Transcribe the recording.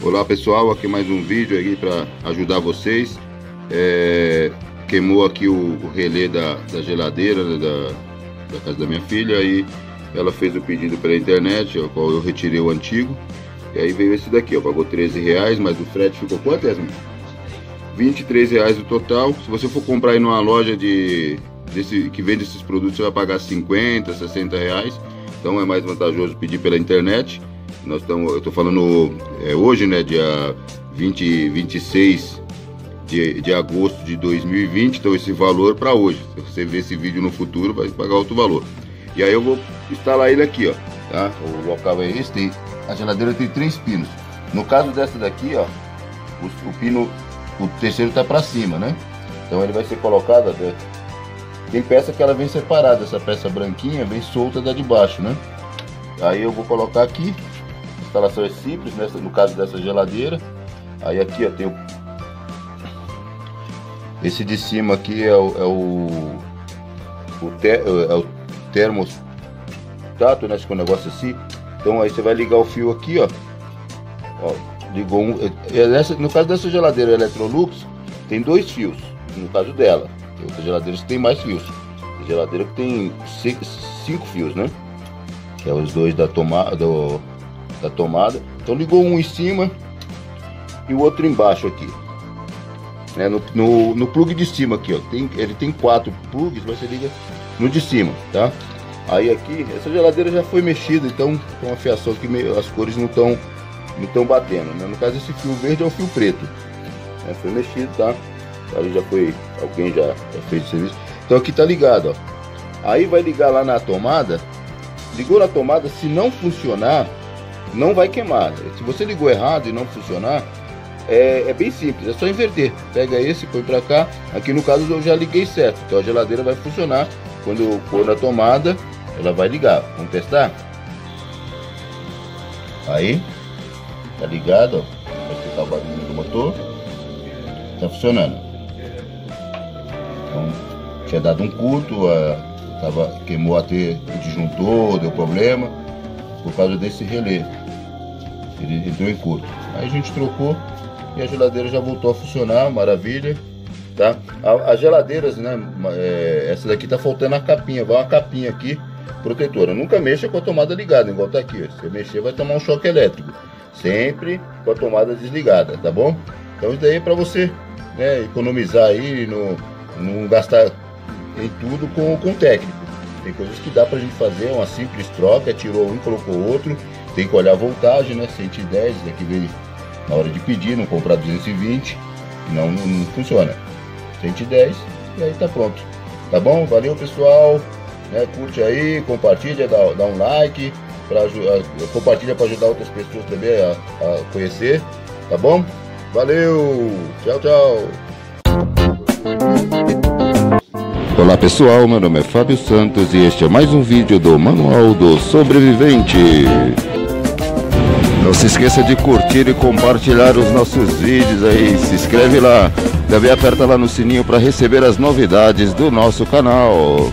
Olá pessoal, aqui mais um vídeo aqui para ajudar vocês. É, queimou aqui o, o relé da, da geladeira né, da, da, casa da minha filha e ela fez o pedido pela internet, ao qual eu retirei o antigo. E aí veio esse daqui, ó, pagou 13 reais, mas o frete ficou quanto, Esma? 23 reais o total. Se você for comprar em uma loja de desse, que vende esses produtos, você vai pagar 50, 60 reais. Então é mais vantajoso pedir pela internet. Nós estamos, eu estou falando é, hoje, né, dia 20, 26 de, de agosto de 2020, então esse valor para hoje. Se você ver esse vídeo no futuro, vai pagar outro valor. E aí eu vou instalar ele aqui, ó, tá? O local é esse, tem, a geladeira tem três pinos. No caso dessa daqui, ó, o, o pino, o terceiro tá para cima, né? Então ele vai ser colocado, até, tem peça que ela vem separada, essa peça branquinha vem solta da de baixo, né? Aí eu vou colocar aqui, instalação é simples, nessa, no caso dessa geladeira. Aí aqui ó, tem o... Esse de cima aqui é o, é o, o, ter, é o termostato, né? Com o negócio assim. Então aí você vai ligar o fio aqui, ó. ó ligou um, é, é no caso dessa geladeira Electrolux, tem dois fios, no caso dela. Tem outras geladeiras que tem mais fios. Tem geladeira que tem cinco, cinco fios, né? Que é os dois da, toma, do, da tomada. Então ligou um em cima e o outro embaixo aqui. Né? No, no, no plug de cima aqui, ó. Tem, ele tem quatro plugs, mas você liga no de cima, tá? Aí aqui, essa geladeira já foi mexida, então com a fiação aqui, as cores não estão não estão batendo, né? No caso esse fio verde é o fio preto. É, foi mexido, tá? Ali já foi, alguém já, já fez o serviço. Então aqui tá ligado, ó. Aí vai ligar lá na tomada. Ligou na tomada, se não funcionar, não vai queimar. Se você ligou errado e não funcionar, é, é, bem simples, é só inverter. Pega esse, põe pra cá. Aqui no caso eu já liguei certo, então a geladeira vai funcionar. Quando eu pôr na tomada, ela vai ligar. Vamos testar? Aí, tá ligado, ó. Vai ficar o barulho do motor. Tá funcionando. Então, tinha dado um curto, a, tava, queimou até o disjuntor, deu problema, por causa desse relé. Ele entrou em curto. Aí a gente trocou e a geladeira já voltou a funcionar, maravilha. Tá? As geladeiras, né? É, essa daqui tá faltando a capinha, vai uma capinha aqui protetora. Nunca mexa com a tomada ligada, igual tá aqui. Se mexer, vai tomar um choque elétrico. Sempre com a tomada desligada, tá bom? Então isso daí é para você né, economizar aí, no, não gastar em tudo com, com técnico. Tem coisas que dá pra gente fazer, uma simples troca, tirou um, colocou outro, tem que olhar a voltagem, né? 110, daqui veio na hora de pedir, não comprar 220, não, não, não funciona. 110 e aí tá pronto. Tá bom? Valeu pessoal, né? Curte aí, compartilha, dá, dá um like, pra, compartilha para ajudar outras pessoas também a, a conhecer, tá bom? Valeu, tchau, tchau. Olá pessoal, meu nome é Fábio Santos e este é mais um vídeo do Manual do Sobrevivente. Não se esqueça de curtir e compartilhar os nossos vídeos aí, se inscreve lá, também aperta lá no sininho para receber as novidades do nosso canal.